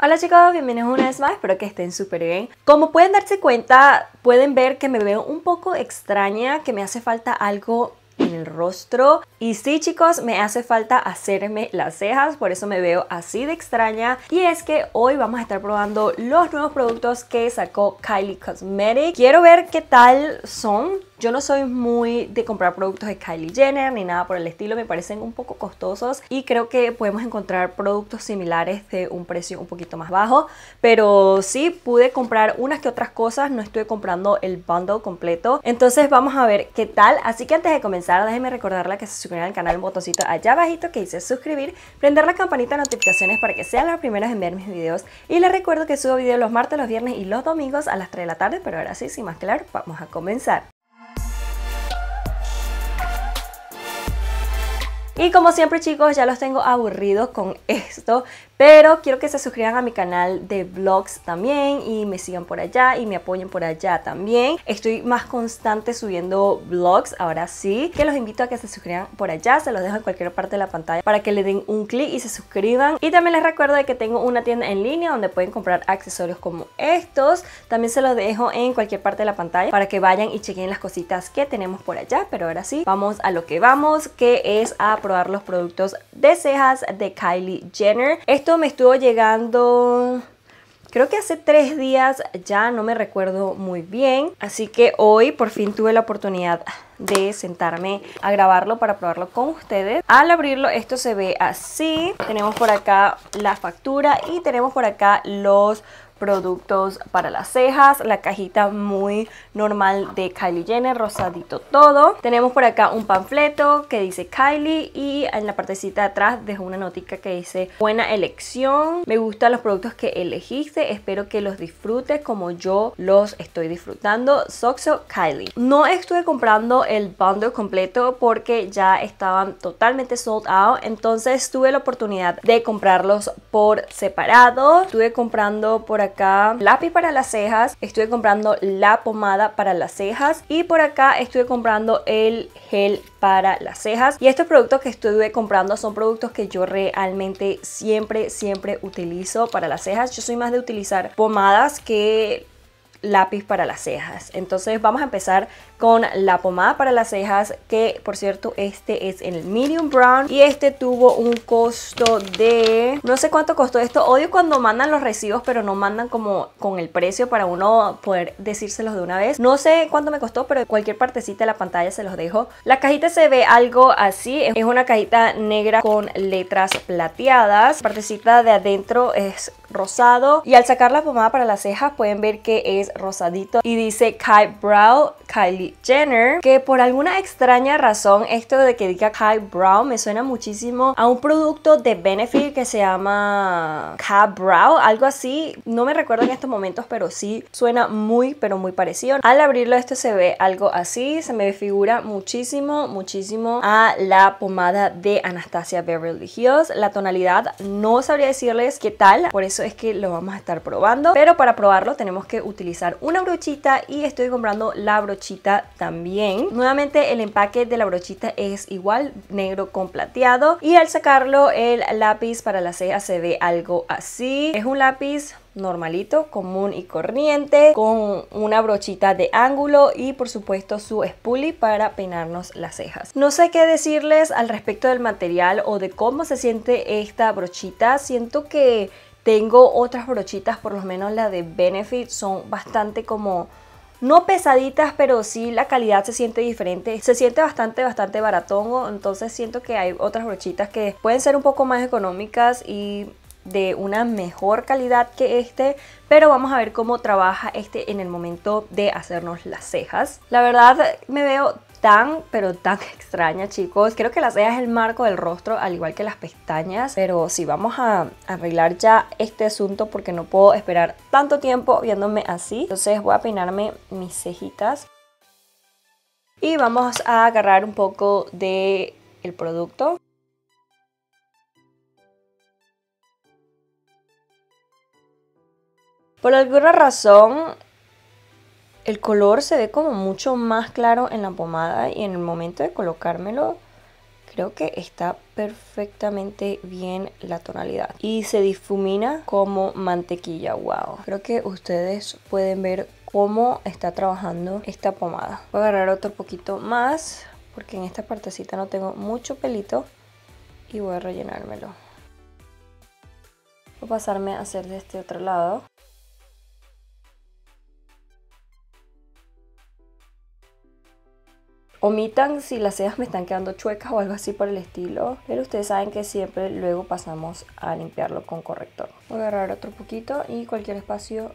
Hola chicos, bienvenidos una vez más, espero que estén súper bien. Como pueden darse cuenta, pueden ver que me veo un poco extraña, que me hace falta algo en el rostro. Y sí chicos, me hace falta hacerme las cejas, por eso me veo así de extraña. Y es que hoy vamos a estar probando los nuevos productos que sacó Kylie Cosmetics. Quiero ver qué tal son. Yo no soy muy de comprar productos de Kylie Jenner ni nada por el estilo, me parecen un poco costosos y creo que podemos encontrar productos similares de un precio un poquito más bajo, pero sí pude comprar unas que otras cosas, no estuve comprando el bundle completo, entonces vamos a ver qué tal, así que antes de comenzar déjenme recordarle que se suscriban al canal, un botoncito allá abajito que dice suscribir, prender la campanita de notificaciones para que sean las primeras en ver mis videos. Y les recuerdo que subo videos los martes, los viernes y los domingos a las 3 de la tarde, pero ahora sí, sin más claro, vamos a comenzar. Y como siempre chicos, ya los tengo aburridos con esto, pero quiero que se suscriban a mi canal de vlogs también y me sigan por allá y me apoyen por allá también. Estoy más constante subiendo vlogs, ahora sí, que los invito a que se suscriban por allá. Se los dejo en cualquier parte de la pantalla para que le den un clic y se suscriban. Y también les recuerdo de que tengo una tienda en línea donde pueden comprar accesorios como estos. También se los dejo en cualquier parte de la pantalla para que vayan y chequen las cositas que tenemos por allá. Pero ahora sí, vamos a lo que vamos, que es a probar los productos de cejas de Kylie Jenner. Me estuvo llegando creo que hace tres días ya no me recuerdo muy bien. Así que hoy por fin tuve la oportunidad de sentarme a grabarlo para probarlo con ustedes. Al abrirlo esto se ve así. Tenemos por acá la factura y tenemos por acá los productos para las cejas, la cajita muy normal de Kylie Jenner, rosadito todo. Tenemos por acá un panfleto que dice Kylie y en la partecita de atrás dejo una notica que dice buena elección, me gustan los productos que elegiste, espero que los disfrutes como yo los estoy disfrutando. Soxo Kylie. No estuve comprando el bundle completo porque ya estaban totalmente sold out, entonces tuve la oportunidad de comprarlos por separado. Estuve comprando por lápiz para las cejas, estuve comprando la pomada para las cejas y por acá estuve comprando el gel para las cejas. Y estos productos que estuve comprando son productos que yo realmente siempre siempre utilizo para las cejas. Yo soy más de utilizar pomadas que lápiz para las cejas. Entonces vamos a empezar con la pomada para las cejas que por cierto este es el medium brown y este tuvo un costo de no sé cuánto costó esto. Odio cuando mandan los recibos pero no mandan como con el precio para uno poder decírselos de una vez. No sé cuánto me costó pero cualquier partecita de la pantalla se los dejo. La cajita se ve algo así es una cajita negra con letras plateadas. La partecita de adentro es rosado y al sacar la pomada para las cejas pueden ver que es rosadito y dice Kai Brow Kylie Jenner, que por alguna extraña razón esto de que diga Kai Brown me suena muchísimo a un producto de Benefit que se llama Kai Brow, algo así, no me recuerdo en estos momentos, pero sí suena muy, pero muy parecido. Al abrirlo esto se ve algo así, se me figura muchísimo, muchísimo a la pomada de Anastasia Beverly Hills. La tonalidad no sabría decirles qué tal, por eso es que lo vamos a estar probando, pero para probarlo tenemos que utilizar una brochita y estoy comprando la brochita también. Nuevamente el empaque de la brochita es igual, negro con plateado. Y al sacarlo el lápiz para la ceja se ve algo así. Es un lápiz normalito, común y corriente, con una brochita de ángulo y por supuesto su spoolie para peinarnos las cejas. No sé qué decirles al respecto del material o de cómo se siente esta brochita. Siento que tengo otras brochitas, por lo menos la de Benefit, son bastante como no pesaditas, pero sí la calidad se siente diferente. Se siente bastante, bastante baratongo. Entonces siento que hay otras brochitas que pueden ser un poco más económicas y de una mejor calidad que este pero vamos a ver cómo trabaja este en el momento de hacernos las cejas la verdad me veo tan, pero tan extraña, chicos. Creo que la ceja es el marco del rostro, al igual que las pestañas. Pero sí, vamos a arreglar ya este asunto porque no puedo esperar tanto tiempo viéndome así. Entonces voy a peinarme mis cejitas. Y vamos a agarrar un poco de el producto. Por alguna razón el color se ve como mucho más claro en la pomada y en el momento de colocármelo creo que está perfectamente bien la tonalidad. Y se difumina como mantequilla wow. Creo que ustedes pueden ver cómo está trabajando esta pomada. Voy a agarrar otro poquito más porque en esta partecita no tengo mucho pelito y voy a rellenármelo. Voy a pasarme a hacer de este otro lado Omitan si las cejas me están quedando chuecas o algo así por el estilo, pero ustedes saben que siempre luego pasamos a limpiarlo con corrector. Voy a agarrar otro poquito y cualquier espacio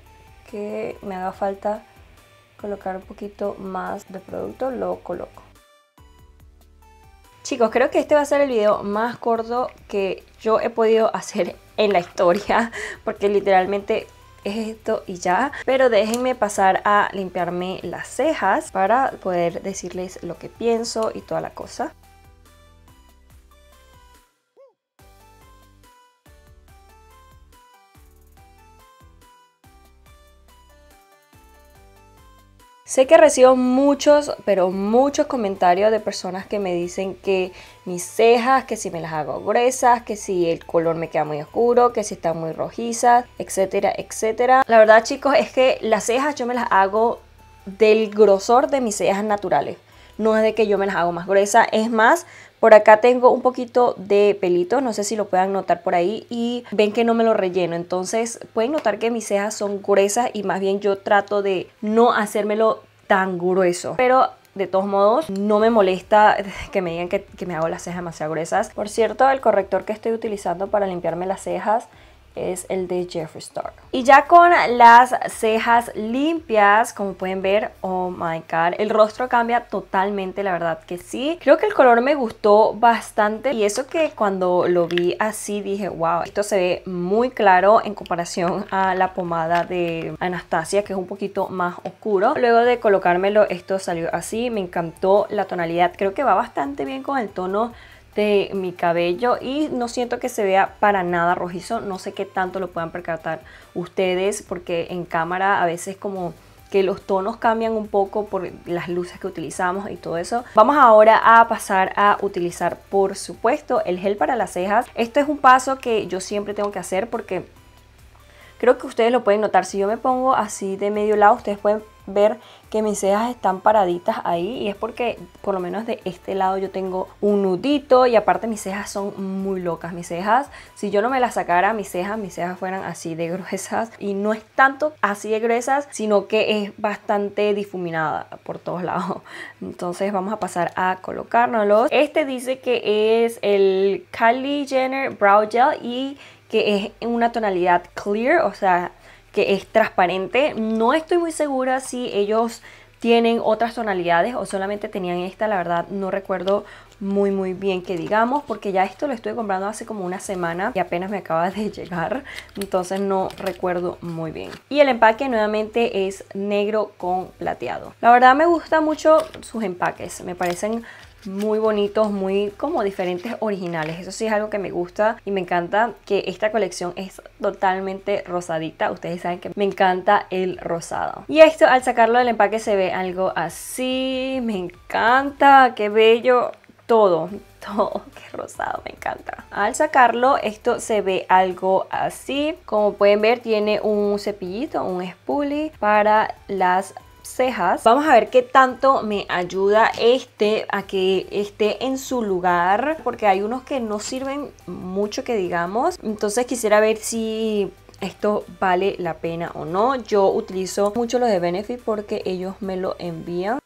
que me haga falta colocar un poquito más de producto lo coloco. Chicos, creo que este va a ser el video más corto que yo he podido hacer en la historia porque literalmente es esto y ya. Pero déjenme pasar a limpiarme las cejas para poder decirles lo que pienso y toda la cosa. Sé que recibo muchos, pero muchos comentarios de personas que me dicen que mis cejas, que si me las hago gruesas, que si el color me queda muy oscuro, que si están muy rojizas, etcétera, etcétera. La verdad chicos es que las cejas yo me las hago del grosor de mis cejas naturales. No es de que yo me las hago más gruesas, es más, por acá tengo un poquito de pelito, no sé si lo puedan notar por ahí y ven que no me lo relleno. Entonces pueden notar que mis cejas son gruesas y más bien yo trato de no hacérmelo tan grueso. Pero de todos modos, no me molesta que me digan que, que, me hago las cejas demasiado gruesas. Por cierto, el corrector que estoy utilizando para limpiarme las cejas es el de Jeffree Star. Y ya con las cejas limpias, como pueden ver, oh my god, el rostro cambia totalmente, la verdad que sí. Creo que el color me gustó bastante y eso que cuando lo vi así dije, wow, esto se ve muy claro en comparación a la pomada de Anastasia, que es un poquito más oscuro. Luego de colocármelo, esto salió así, me encantó la tonalidad, creo que va bastante bien con el tono de mi cabello y no siento que se vea para nada rojizo. No sé qué tanto lo puedan percatar ustedes porque en cámara a veces como que los tonos cambian un poco por las luces que utilizamos y todo eso. Vamos ahora a pasar a utilizar por supuesto el gel para las cejas. Esto es un paso que yo siempre tengo que hacer porque creo que ustedes lo pueden notar. Si yo me pongo así de medio lado, ustedes pueden ver que mis cejas están paraditas ahí y es porque por lo menos de este lado yo tengo un nudito y aparte mis cejas son muy locas. Mis cejas si yo no me las sacara mis cejas mis cejas fueran así de gruesas y no es tanto así de gruesas sino que es bastante difuminada por todos lados. Entonces vamos a pasar a colocárnoslos. Este dice que es el Kylie Jenner Brow Gel y que es una tonalidad clear o sea que es transparente. No estoy muy segura si ellos tienen otras tonalidades o solamente tenían esta, la verdad no recuerdo muy muy bien que digamos porque ya esto lo estoy comprando hace como una semana y apenas me acaba de llegar. Entonces no recuerdo muy bien. Y el empaque nuevamente es negro con plateado. La verdad me gusta mucho sus empaques. Me parecen muy bonitos, muy como diferentes originales. Eso sí es algo que me gusta y me encanta que esta colección es totalmente rosadita. Ustedes saben que me encanta el rosado. Y esto al sacarlo del empaque se ve algo así. Me encanta, qué bello. Todo, todo, qué rosado, me encanta. Al sacarlo, esto se ve algo así. Como pueden ver, tiene un cepillito, un spoolie para las cejas. Vamos a ver qué tanto me ayuda este a que esté en su lugar, porque hay unos que no sirven mucho que digamos. Entonces quisiera ver si esto vale la pena o no. Yo utilizo mucho los de Benefit porque ellos me lo envían.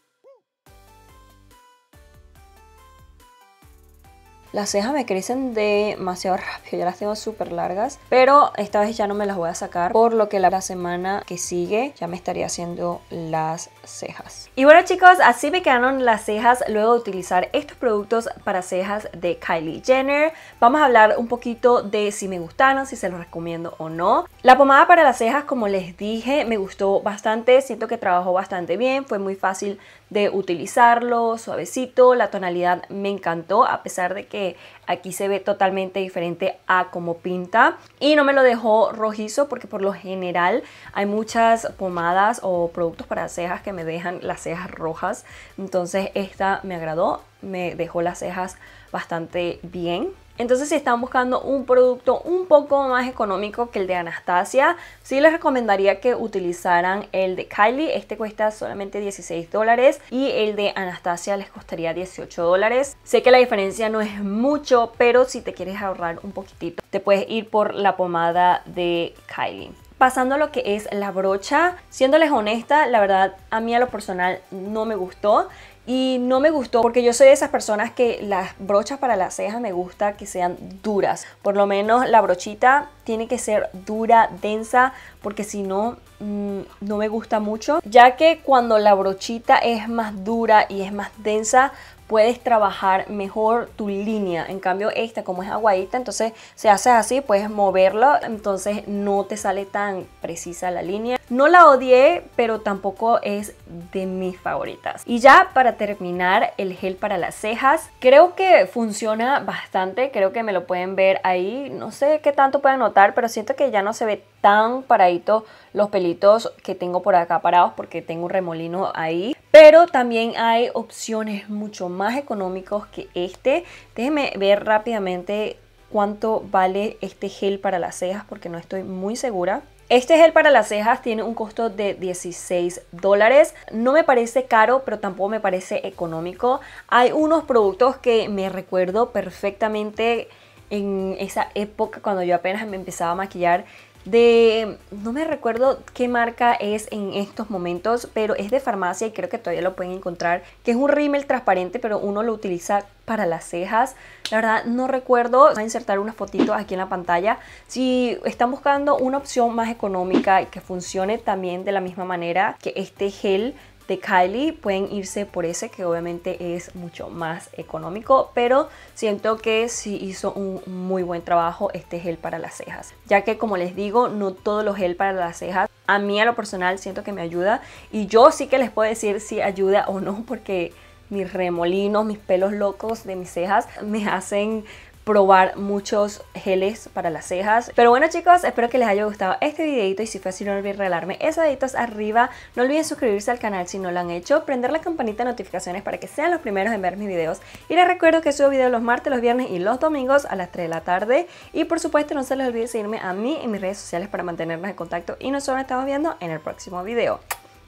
Las cejas me crecen demasiado rápido, ya las tengo súper largas, pero esta vez ya no me las voy a sacar, por lo que la semana que sigue ya me estaría haciendo las cejas. Y bueno chicos, así me quedaron las cejas luego de utilizar estos productos para cejas de Kylie Jenner. Vamos a hablar un poquito de si me gustaron, si se los recomiendo o no. La pomada para las cejas, como les dije, me gustó bastante, siento que trabajó bastante bien, fue muy fácil de utilizarlo, suavecito, la tonalidad me encantó a pesar de que aquí se ve totalmente diferente a como pinta y no me lo dejó rojizo porque por lo general hay muchas pomadas o productos para cejas que me dejan las cejas rojas entonces esta me agradó me dejó las cejas bastante bien. Entonces si están buscando un producto un poco más económico que el de Anastasia, sí les recomendaría que utilizaran el de Kylie. Este cuesta solamente 16 dólares y el de Anastasia les costaría 18 dólares. Sé que la diferencia no es mucho, pero si te quieres ahorrar un poquitito, te puedes ir por la pomada de Kylie. Pasando a lo que es la brocha, siéndoles honesta, la verdad a mí a lo personal no me gustó y no me gustó porque yo soy de esas personas que las brochas para las cejas me gusta que sean duras. Por lo menos la brochita tiene que ser dura, densa, porque si no, mm, no me gusta mucho. Ya que cuando la brochita es más dura y es más densa, puedes trabajar mejor tu línea. En cambio esta como es aguadita, entonces se hace así, puedes moverlo, entonces no te sale tan precisa la línea. No la odié, pero tampoco es de mis favoritas. Y ya para terminar, el gel para las cejas. Creo que funciona bastante, creo que me lo pueden ver ahí. No sé qué tanto pueden notar, pero siento que ya no se ve tan paradito los pelitos que tengo por acá parados porque tengo un remolino ahí. Pero también hay opciones mucho más económicos que este. Déjenme ver rápidamente cuánto vale este gel para las cejas porque no estoy muy segura. Este gel para las cejas tiene un costo de 16 dólares. No me parece caro, pero tampoco me parece económico. Hay unos productos que me recuerdo perfectamente en esa época cuando yo apenas me empezaba a maquillar de, no me recuerdo qué marca es en estos momentos, pero es de farmacia y creo que todavía lo pueden encontrar, que es un rímel transparente, pero uno lo utiliza para las cejas. La verdad no recuerdo, voy a insertar unas fotitos aquí en la pantalla. Si están buscando una opción más económica y que funcione también de la misma manera que este gel de Kylie pueden irse por ese que obviamente es mucho más económico pero siento que sí hizo un muy buen trabajo este gel para las cejas. Ya que como les digo no todos los gel para las cejas a mí a lo personal siento que me ayuda y yo sí que les puedo decir si ayuda o no porque mis remolinos, mis pelos locos de mis cejas me hacen probar muchos geles para las cejas. Pero bueno chicos, espero que les haya gustado este videito y si fue así no olviden regalarme esos deditos arriba. No olviden suscribirse al canal si no lo han hecho, prender la campanita de notificaciones para que sean los primeros en ver mis videos. Y les recuerdo que subo videos los martes, los viernes y los domingos a las 3 de la tarde. Y por supuesto no se les olvide seguirme a mí en mis redes sociales para mantenernos en contacto y nosotros nos estamos viendo en el próximo video.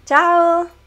¡Chao!